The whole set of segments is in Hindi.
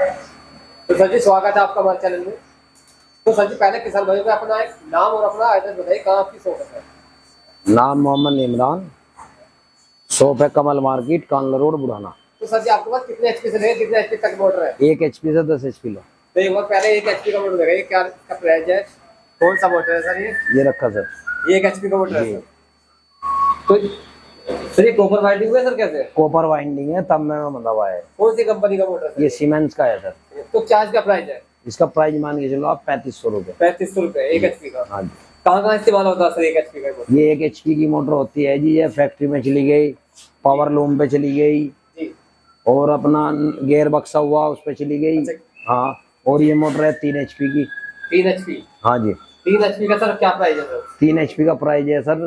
तो सर जी स्वागत है आपका हमारे चैनल में। तो सर जी पहले किसान भाई को अपना एक नाम और अपना एड्रेस बताइए कहाँ आपकी शॉप है? नाम मोहम्मद इमरान। शॉप है कमल मार्केट कानला रोड बुढ़ाना। तो सर जी आपके पास कितने एचपी से लेंगे कितने एचपी तक मोटर है? एक एच से दस एच लो। तो एक बार पहले एक एचपी का मोटर लगाइए क्या इसका प्राइस है? कौन सा मोटर है सर ये? ये रखा सर। ये एक एचपी का मोटर है तो सर ये कॉपर वाइंडिंग है सर कैसे? कॉपर वाइंडिंग है तब में बंधा हुआ है कौन सी कंपनी का मोटर है ये सीमेंस का है सर। तो चार्ज का प्राइस है? इसका प्राइस मान के चलो आप पैंतीस सौ रुपये पैंतीस सौ रुपए एक एचपी का। हाँ जी। कहाँ कहाँ इस्तेमाल होता है सर एक एचपी का ये एक एच की मोटर होती है जी ये फैक्ट्री में चली गई पावर लूम पे चली गई। जी। और अपना गेयर बक्सा हुआ उस पर चली गई। अच्छा। हाँ और ये मोटर है तीन एच की। तीन एचपी हाँ जी। तीन एचपी का सर क्या प्राइस है सर? तीन एच का प्राइस है सर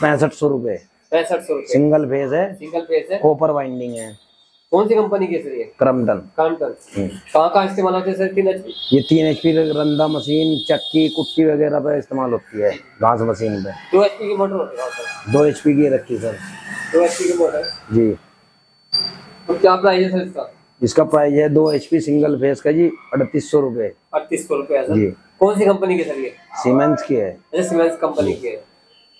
पैंसठ सौ रुपये पैंसठ सौ सिंगल फ़ेज़ है। सिंगल फ़ेज़ है। कॉपर वाइंडिंग है। कौन सी कंपनी की है सर ये? क्रमटन कामटन हम्म। कहाँ कहाँ इस्तेमाल होते हैं सर तीन एचपी ये तीन एच पी रंधा मशीन चक्की कुट्टी वगैरह पे इस्तेमाल होती है घास मशीन पे। दो एचपी की मोटर होती है दो एच पी की रखी सर। दो एचपी की मोटर। जी। तो क्या प्राइस है सर इसका? इसका प्राइस है दो एच पी सिंगल फ़ेज़ का जी अड़तीस सौ रूपए अड़तीस सौ रूपए जी। कौन सी कंपनी की सर ये? सीमेंस की है। अच्छा सीमेंस कंपनी की है।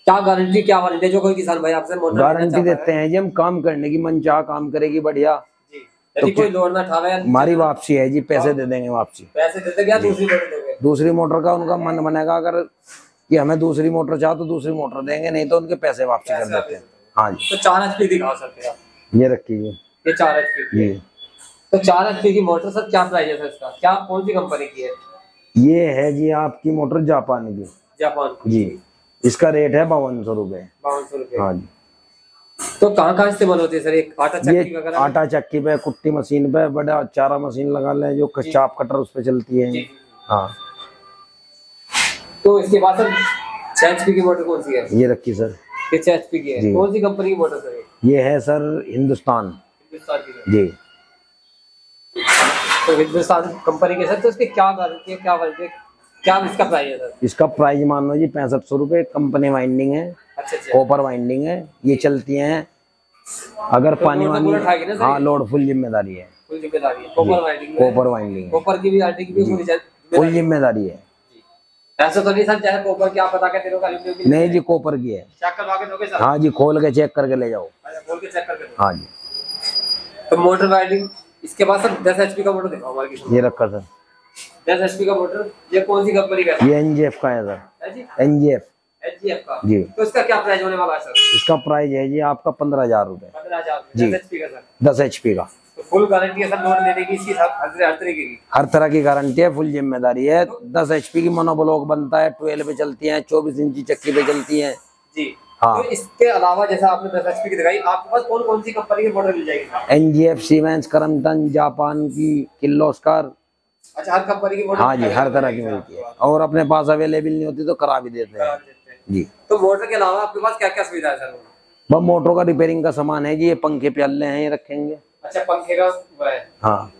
क्या गारंटी क्या वारंटी जो कोई किसान भाई आपसे गारंटी देते हैं जी हम काम करने की मन चाह काम करेगी बढ़िया। है? यदि कोई लोड ना उठावे हमारी वापसी है जी पैसे दे देंगे वापसी। पैसे देते क्या? दूसरी मोटर दोगे। दूसरी मोटर का उनका मन बनेगा अगर कि हमें दूसरी मोटर चाहो तो दूसरी मोटर देंगे नहीं तो उनके पैसे वापसी कर देते हैं। हाँ जी। तो चार एचपी दिखाओ सर फिर आप। ये रखिए ये चार एचपी की जी। तो चार एचपी की मोटर सर क्या प्राइस है सर इसका? क्या कौन सी कंपनी की है? ये है जी आपकी मोटर जापान की। जापान जी। इसका रेट है बावन सौ रुपये बावन सौ रुपये हाँ जी। तो कहाँ कहाँ इस्तेमाल होती है सर? एक आटा चक्की वगैरह आटा चक्की पे कुट्टी मशीन पे बड़ा चारा मशीन लगा लें जो चाप कटर उस पे चलती है। हाँ। तो इसके बाद सर छह एचपी की मोटर कौन सी है? ये रखी सर। ये छह एचपी की है। कौन सी कंपनी की मोटर सर? ये ये है सर हिंदुस्तान। हिंदुस्तान की। जी। तो हिंदुस्तान कंपनी के सर तो इसकी क्या गारंटी है क्या वारंटी है? क्या इसका प्राइस है सर? इसका प्राइस मान लो जी पैंसठ सौ रुपये कंपनी वाइंडिंग है अच्छा अच्छा। कॉपर वाइंडिंग है ये चलती हैं। अगर पानी तो वानी पूरा उठाएगी ना सर? हाँ लोड फुल ज़िम्मेदारी है। फुल ज़िम्मेदारी है। Copper winding copper winding copper की भी आटे की भी फुल ज़िम्मेदारी है। ऐसा तो नहीं सर चाहे कॉपर की आप बता के की नहीं जी कॉपर की है। चेक करवा के दोगे सर? हाँ जी खोल के चेक करके ले जाओ। अच्छा खोल के चेक करके हाँ जी। तो मोटर वाइंडिंग इसके बाद सर दस एचपी का मोटर हमारे ये रखा सर। दस एचपी का मोटर ये कौन सी कंपनी का है? ये का है सर। है जी एन एचजीएफ का? जी। तो इसका क्या प्राइस होने वाला है सर? इसका प्राइस है जी आपका पंद्रह हज़ार पंद्रह हज़ार जी। दस का एच का। तो फुल गारंटी है सर लोड लेने की इसकी हर तरीके की। हर तरह की गारंटी है फुल ज़िम्मेदारी है। दस एच पी की मोनोब्लॉक बनता है ट्वेल्व पे चलती है चौबीस इंची चक्की पे चलती है। जी। हाँ। तो इसके अलावा जैसा आपने दस एचपी की दिखाई आपके पास कौन कौन सी कंपनी की मोटर मिल जाएगी N G F Siemens Crompton Japan की किर्लोस्कर अच्छा हर कंपनी की हाँ जी हर तरह की मिलती है। और अपने पास अवेलेबल नहीं होती तो करा भी देते हैं। जी। तो मोटर के अलावा आपके पास क्या क्या सुविधा है सर? वह मोटरों का रिपेयरिंग का सामान है जी ये पंखे प्याले हैं ये रखेंगे। अच्छा पंखे का वो है। हाँ।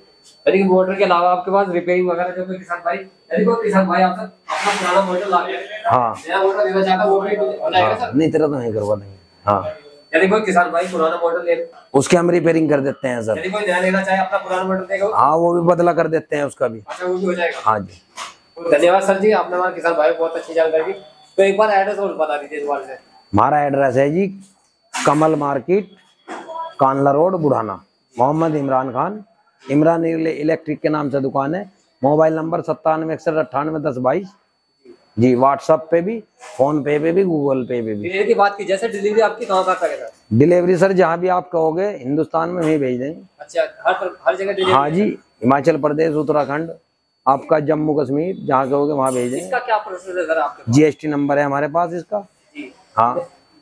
यानी मोटर के अलावा आपके पास रिपेयरिंग वगैरह जो कोई किसान भाई यदि कोई किसान भाई आपका अपना पुराना मोटर ला के हाँ। नया मोटर लेना चाहता वो भी हो जाएगा सर? नहीं तेरा तो नहीं करवा देंगे। हाँ। यदि कोई किसान भाई पुराना मोटर ले उसके हम रिपेयरिंग कर देते हैं सर यदि कोई नया लेना चाहे अपना पुराना मोटर देगा हाँ वो भी बदला कर देते हैं उसका भी। अच्छा वो भी हो जाएगा। हाँ जी। धन्यवाद सर जी। आपने हमारे किसान भाई बहुत अच्छी जानकारी दी। तो एक बार एड्रेस और बता दीजिए इस बार से हमारा एड्रेस है जी Kamal market Kanla road Budhana. Mohammad Imran Khan. Imran electric के नाम से दुकान है। मोबाइल नंबर सत्तानवे इकसठ अट्ठानवे दस बाईस। जी व्हाट्सएप पे भी फ़ोन पे पे भी गूगल पे पे भी। की बात की जैसे डिलीवरी आपकी कहाँ कहाँ करेगा डिलीवरी सर जहाँ भी आप कहोगे हिंदुस्तान में वहीं भेज देंगे। अच्छा हर हर जगह डिलीवरी हाँ जी हिमाचल प्रदेश उत्तराखंड आपका जम्मू कश्मीर जहाँ कहोगे वहाँ भेज देंगे। इसका क्या प्रोसेस है आपके जीएसटी नंबर है हमारे पास इसका। जी। हाँ।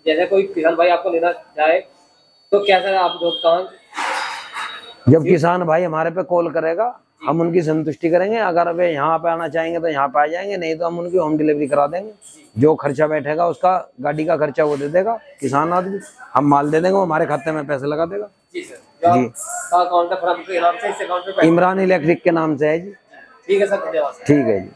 जैसे कोई किसान भाई आपको लेना चाहे तो कैसा आप जो जब किसान भाई हमारे पे कॉल करेगा हम उनकी संतुष्टि करेंगे अगर वे यहाँ पे आना चाहेंगे तो यहाँ पे आ जाएँगे नहीं तो हम उनकी होम डिलीवरी करा देंगे। जो खर्चा बैठेगा उसका गाड़ी का खर्चा वो दे देगा किसान आदमी हम माल दे देंगे वो हमारे खाते में पैसे लगा देगा। जी पैसे- इमरान इलेक्ट्रिक के नाम से है जी। ठीक है सर धन्यवाद सर। ठीक है जी।